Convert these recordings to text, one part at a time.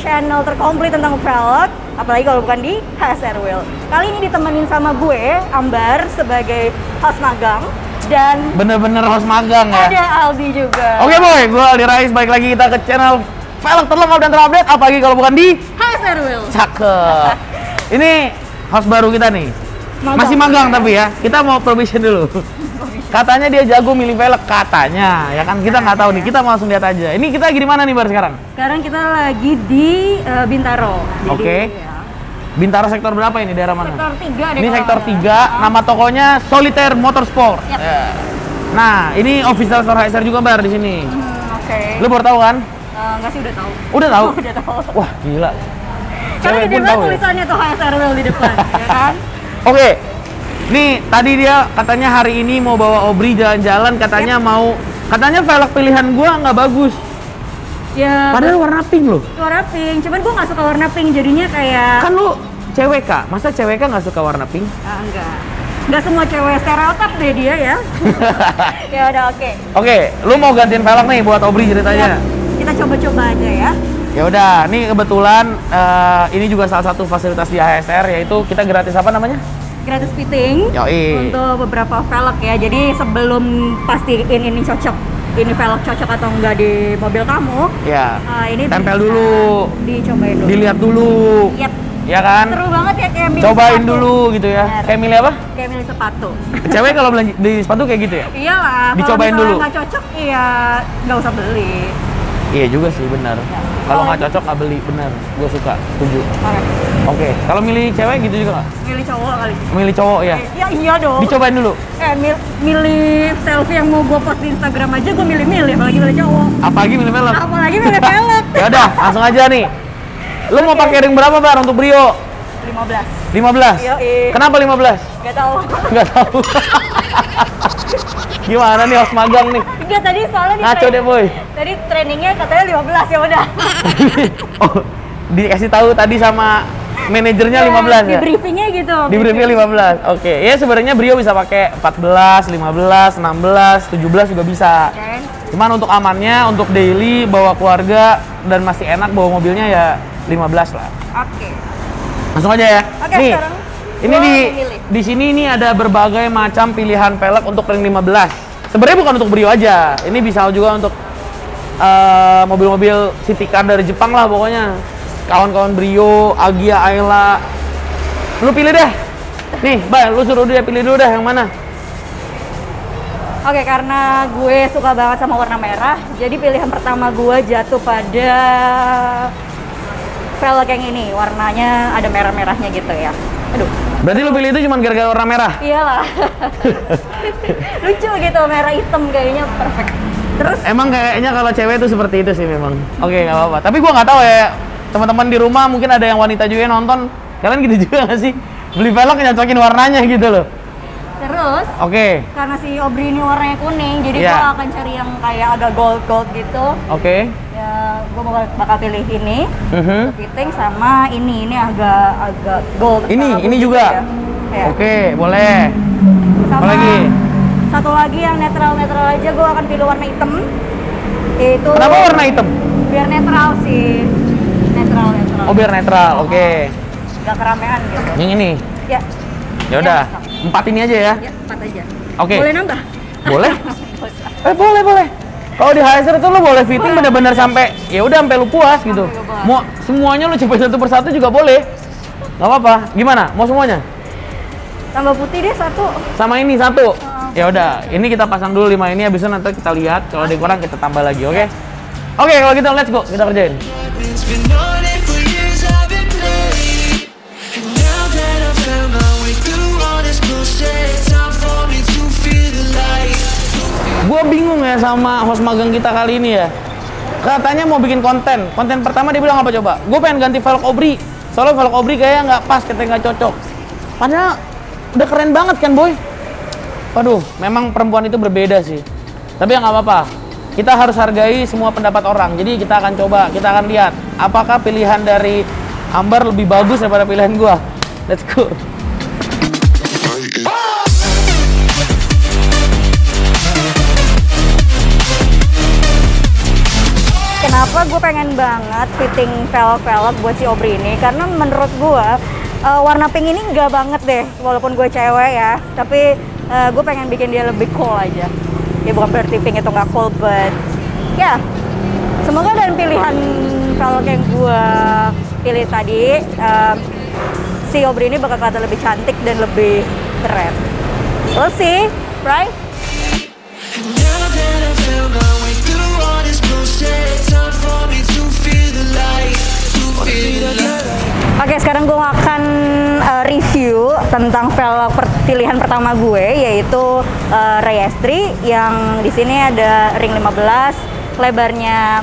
channel terkomplit tentang velg, apalagi kalau bukan di HSR Wheel. Kali ini ditemenin sama gue, Ambar, sebagai host magang, dan Bener-bener host magang ya. ada Aldi juga. Oke boy, gue Aldi Rais, balik lagi kita ke channel velg terlengkap dan terupdate, apalagi kalau bukan di HSR Wheel. Cakep. Ini host baru kita nih. Magang. Masih magang tapi ya. Kita mau probation dulu. Katanya dia jago milih velg, katanya. Ya kan kita nggak tahu nih. Kita mau langsung lihat aja. Ini kita lagi di mana nih Bar sekarang? Sekarang kita lagi di eh, Bintaro. Oke. ya, Bintaro sektor berapa ini? Daerah mana? Sektor 3 deh Ini sektor nggak 3, salah. nama tokonya Solitaire Motorsport. Yap. Ya. Nah, ini official store HSR juga Bar di sini. Hmm, Oke. Lu baru tahu kan? Nggak sih udah tahu. Udah tahu? udah tahu. Wah, gila. Karena banget tahu ya? tulisannya tuh HSR Wheel di depan, ya kan? Oke. Nih, tadi dia katanya hari ini mau bawa Obri jalan-jalan, katanya mau katanya velg pilihan gua nggak bagus. Ya, Padahal warna pink loh. warna pink. Cuman gue nggak suka warna pink, jadinya kayak Kan lu cewek kak, masa cewek kak nggak suka warna pink? Ah, enggak. Enggak semua cewek stereotip deh dia ya. ya udah oke. Oke, lu mau gantiin velg nih buat Obri ceritanya. Siap. Kita coba-coba aja ya. Ya udah, nih kebetulan eh, ini juga salah satu fasilitas di HSR yaitu kita gratis apa namanya? Gratis fitting Yoi. untuk beberapa velg ya. Jadi sebelum pastiin ini cocok, ini velg cocok atau enggak di mobil kamu, Ya. ah, ini Tempel bisa dulu. Dicobain dulu. Dilihat dulu. Yap. Ya kan? Seru banget ya kayak milih Cobain sepatu. dulu gitu ya. Benar. Kayak milih apa? Kayak milih sepatu. Cewek kalau belanja di sepatu kayak gitu ya? Iyalah. kalau Dicobain dulu. nggak cocok, iya nggak usah beli. Iya juga sih, benar. Ya. Kalau nggak cocok nggak beli, benar. Gue suka, setuju. Oke. Oke, kalau milih cewek gitu juga nggak? Milih cowok kali. Milih cowok ya? Ya iya dong. Dicobain dulu. Eh, mil- milih selfie yang mau gue post di Instagram aja gue milih-milih, apalagi milih cowok. Apalagi milih velg? Apalagi milih velg. ya udah, langsung aja nih. Lu mau Oke. pakai ring berapa, Bar, untuk Brio? 15. 15? Yoi. Kenapa 15? Gak tau. Nggak tahu. Gimana nih host magang nih? Enggak tadi soalnya di Ngaco deh, boy. Tadi trainingnya katanya 15 ya udah. oh, dikasih tahu tadi sama manajernya 15 Di ya? briefingnya gitu. Di briefing 15. Oke, ya sebenarnya Brio bisa pakai 14, 15, 16, 17 juga bisa. Oke. Cuman untuk amannya, untuk daily, bawa keluarga, dan masih enak bawa mobilnya ya 15 lah. Oke. Langsung aja ya. Oke, nih, sekarang ini di memilih. di sini ini ada berbagai macam pilihan velg untuk ring 15. Sebenarnya bukan untuk Brio aja. Ini bisa juga untuk eh, mobil-mobil city car dari Jepang lah pokoknya. Kawan-kawan Brio, Agia, Ayla. Lu pilih deh. Nih, Bay, lu suruh dia pilih dulu deh yang mana. Oke, karena gue suka banget sama warna merah, jadi pilihan pertama gue jatuh pada velg yang ini. Warnanya ada merah-merahnya gitu ya. Aduh, Berarti lu pilih itu cuma gara-gara warna merah. iyalah. Lucu gitu, merah hitam kayaknya perfect. Terus Emang kayaknya kalau cewek itu seperti itu sih memang. Oke, nggak apa-apa. Tapi gua nggak tahu ya, teman-teman di rumah mungkin ada yang wanita juga yang nonton. Kalian gitu juga nggak sih? Beli velg nyocokin warnanya gitu loh. terus Oke, karena si Obri ini warnanya kuning, jadi Iya. gue akan cari yang kayak agak gold-gold gitu. oke. Ya, gue bakal, bakal pilih ini. Mhm. Fitting sama ini, ini agak agak gold. Ini, ini gitu juga? ya. Ya. Oke, boleh. Sama Apa lagi? Satu lagi yang netral-netral aja gue akan pilih warna hitam. Yaitu Kenapa warna hitam? biar netral sih. Netral netral. Oh, biar netral. Oke. Gak keramaian gitu. Yang ini. Ya. Ya udah, empat ini aja ya. Ya, empat aja. Oke. Boleh nambah? Boleh? Eh, boleh, boleh. Kalau di HSR itu lu boleh fitting bener-bener sampai ya udah sampai lu puas gitu. Puas. Mau semuanya lu coba satu persatu juga boleh. Gak apa-apa. Gimana? Mau semuanya? Tambah putih deh satu. Sama ini satu. Oh. Ya udah, ini kita pasang dulu lima ini habis itu nanti kita lihat kalau ada kurang kita tambah lagi, oke? Oke, kalau gitu let's go, kita kerjain. Gua bingung ya sama host magang kita kali ini ya. Katanya mau bikin konten. Konten pertama dia bilang apa coba? Gue pengen ganti velg Obri. Soalnya velg Obri kayaknya nggak pas, katanya nggak cocok. Padahal udah keren banget kan boy. Waduh, memang perempuan itu berbeda sih. Tapi ya nggak apa-apa. Kita harus hargai semua pendapat orang. Jadi kita akan coba, kita akan lihat apakah pilihan dari Ambar lebih bagus daripada pilihan gua. Let's go. Kenapa gue pengen banget fitting velg-velg buat si Aubrey ini karena menurut gue uh, warna pink ini enggak banget deh walaupun gue cewek ya tapi uh, gue pengen bikin dia lebih cool aja ya bukan berarti pink itu nggak cool but ya. Semoga dan pilihan velg yang gue pilih tadi um, si Aubrey ini bakal kelihatan lebih cantik dan lebih keren. We'll see right. Oke, sekarang gue akan uh, review tentang velg pilihan pertama gue yaitu uh, Ray S3 yang di sini ada ring 15, lebarnya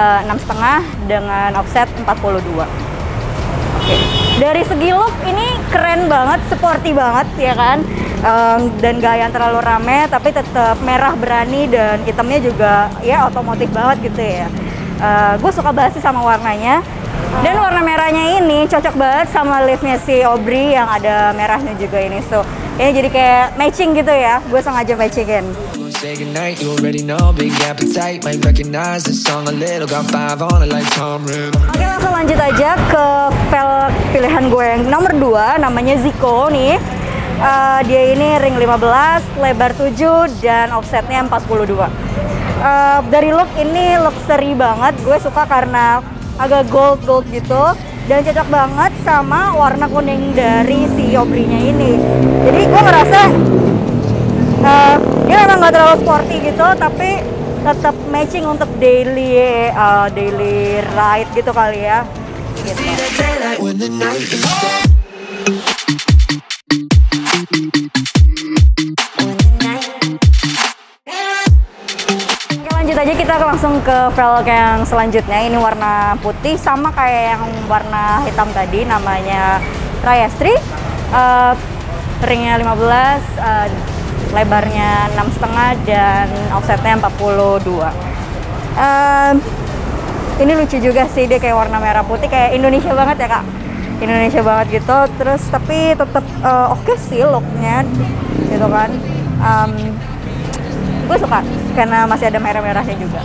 uh, 6,5 dengan offset 42. Oke. Dari segi look ini keren banget, sporty banget ya kan. Em, dan gak yang terlalu rame tapi tetap merah berani dan hitamnya juga ya otomotif banget gitu ya. gue suka banget sih sama warnanya. Dan warna merahnya ini cocok banget sama liftnya si Aubrey yang ada merahnya juga ini. So ini jadi kayak matching gitu ya. Gue sengaja matchingin. Oke langsung lanjut aja ke velg pilihan gue yang nomor 2 namanya Zico nih Eh, dia ini ring 15, lebar 7 dan offsetnya 42 Eh, dari look ini luxury banget gue suka karena agak gold gold gitu. Dan cocok banget sama warna kuning dari si Aubrey-nya ini. Jadi gue ngerasa eh, dia memang nggak terlalu sporty gitu tapi tetap matching untuk daily eh, daily ride gitu kali ya. Gitu. Ke velg yang selanjutnya. Ini warna putih sama kayak yang warna hitam tadi namanya Rayastri Eh, ringnya 15 eh, lebarnya 6,5 dan offsetnya 42 Eh, ini lucu juga sih dia kayak warna merah putih kayak Indonesia banget ya kak? Indonesia banget gitu. Terus tapi tetap eh, oke sih looknya gitu kan. Em, gue suka karena masih ada merah-merahnya juga.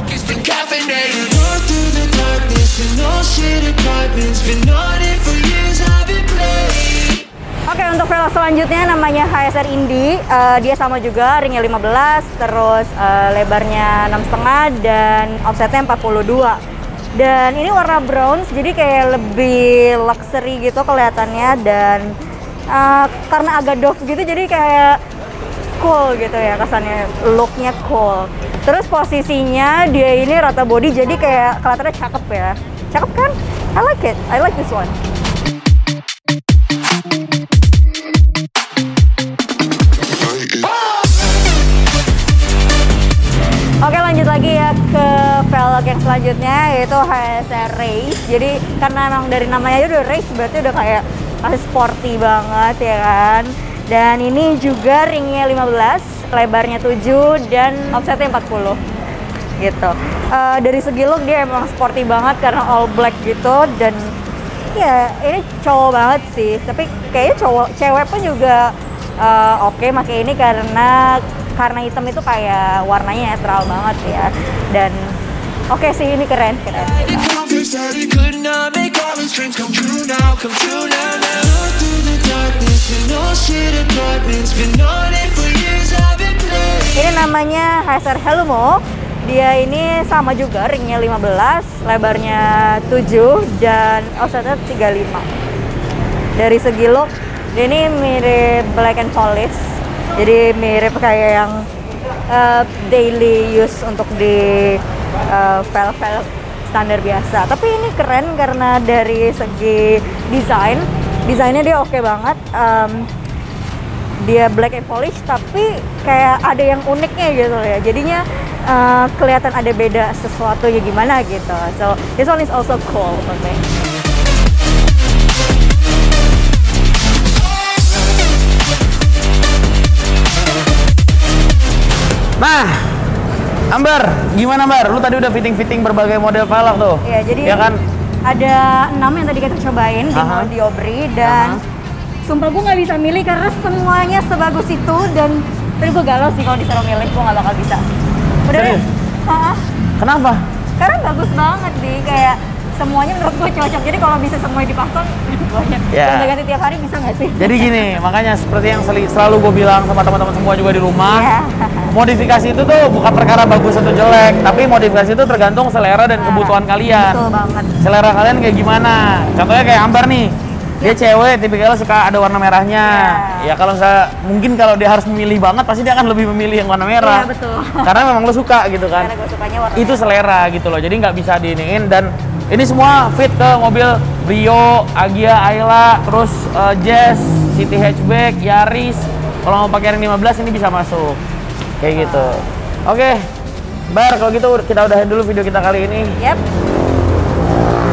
Oke untuk velg selanjutnya namanya HSR Indy Eh, dia sama juga ringnya 15 terus eh, lebarnya 6,5 dan offsetnya 42 dan ini warna bronze jadi kayak lebih luxury gitu kelihatannya dan eh, karena agak doff gitu jadi kayak cool gitu ya kesannya looknya cool. Terus posisinya dia ini rata body jadi kayak kelihatannya cakep ya. Cakep kan? I like it. I like this one. Oke lanjut lagi ya ke velg yang selanjutnya yaitu HSR Race. Jadi karena emang dari namanya aja udah race berarti udah kayak masih sporty banget ya kan. Dan ini juga ringnya 15, lebarnya 7 dan offsetnya 40 gitu. Eh, dari segi look dia emang sporty banget karena all black gitu dan ya ini cowok banget sih. Tapi kayaknya cowok cewek pun juga eh, oke pakai ini karena karena hitam itu kayak warnanya netral banget ya dan oke sih ini keren keren Ini namanya HSR Helmo dia ini sama juga ringnya 15 lebarnya 7 dan offsetnya 35 dari segi look dia ini mirip black and polish. Jadi mirip kayak yang uh, daily use untuk di uh, velg-velg standar biasa. Tapi ini keren karena dari segi desain desainnya dia oke banget. Em, dia black and polish tapi kayak ada yang uniknya gitu ya. Jadinya uh, kelihatan ada beda sesuatu ya gimana gitu. So this one is also cool for me. Nah, Amber, gimana Amber? Lu tadi udah fitting-fitting berbagai model velg tuh. ya jadi Ya kan? ada enam yang tadi kita cobain di Aha. Di Aubrey dan sumpah gue nggak bisa milih karena semuanya sebagus itu dan tapi gue galau sih kalau disuruh milih gue nggak bakal bisa udah Serius? Ah, Kenapa? Karena bagus banget di kayak semuanya menurut gue cocok. Jadi kalau bisa semuanya dipasang banyak. Ya. Ganti-ganti tiap hari bisa nggak sih? Jadi gini, makanya seperti yang selalu gue bilang sama teman-teman semua juga di rumah, Iya. modifikasi itu tuh bukan perkara bagus atau jelek, tapi modifikasi itu tergantung selera dan kebutuhan kalian. Betul banget. Selera kalian kayak gimana? Contohnya kayak Ambar nih, dia cewek, tipikalnya suka ada warna merahnya. Iya. Ya kalau misalnya mungkin kalau dia harus memilih banget, pasti dia akan lebih memilih yang warna merah. Iya, betul. Karena memang lo suka gitu kan. Karena gue sukanya warna Itu selera gitu loh, jadi nggak bisa diiniin dan ini semua fit ke mobil Brio, Agia, Ayla, terus eh, Jazz, City Hatchback, Yaris. Kalau mau pakai ring 15 ini bisa masuk. Kayak gitu. Oke. Bar, kalau gitu kita udahin dulu video kita kali ini. Yap.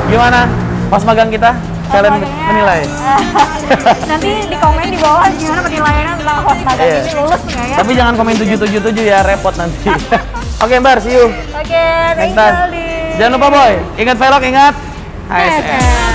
Gimana? Pas magang kita? Kalian menilai? Nanti di komen di bawah gimana penilaiannya tentang host magang Iya. ini lulus nggak ya? Tapi jangan komen 777 ya, repot nanti. Oke, Bar, see you. Oke, thank Next you. Jangan lupa, Boy. Ingat velg, ingat. HSN. HSN.